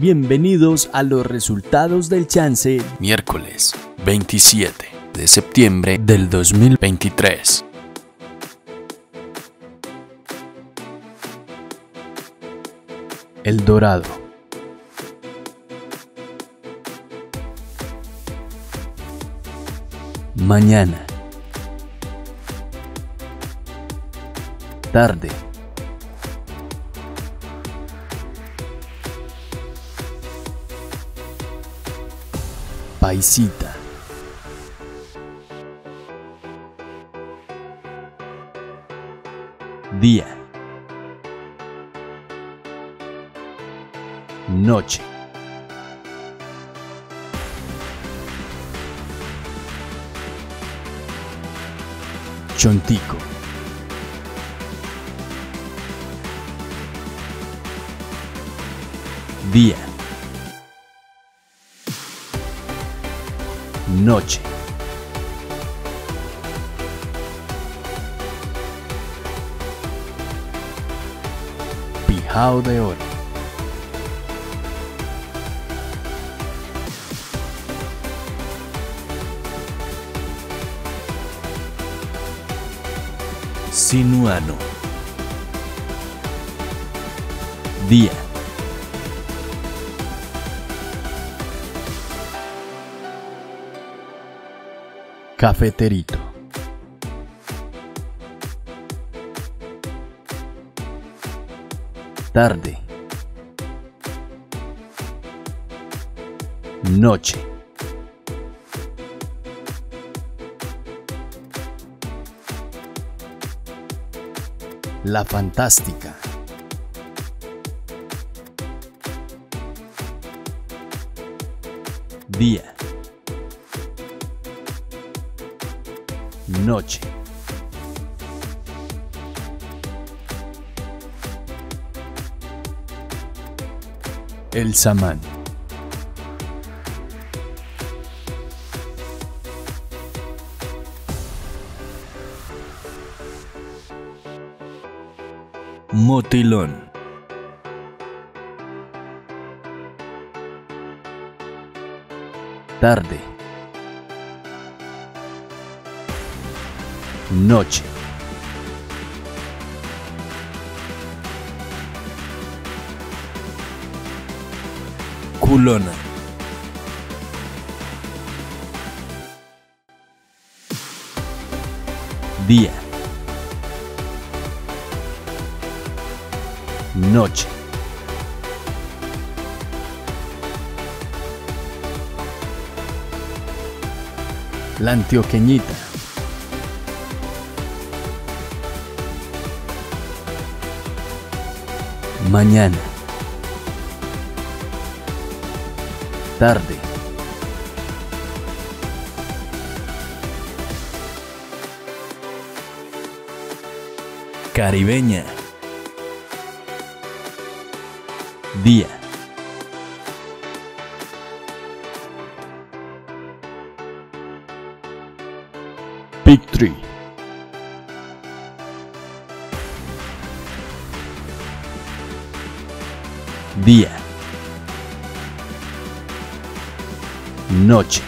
Bienvenidos a los resultados del chance miércoles 27 de septiembre del 2023. El Dorado. Mañana. Tarde. Paisita. Día. Noche. Chontico. Día. Noche. Pijao de oro. Sinuano. Día. Cafeterito. Tarde. Noche. La Fantástica. Día. Noche. El Samán. Motilón. Tarde. Noche. Culona. Día. Noche. La antioqueñita. Mañana. Tarde. Caribeña. Día. Big. Día. Noche.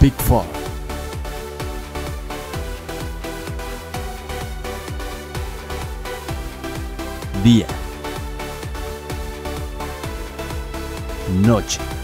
Big Four. Día. Noche.